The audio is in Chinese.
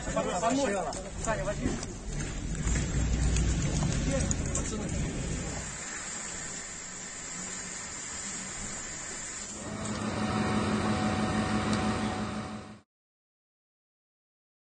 把把快，去。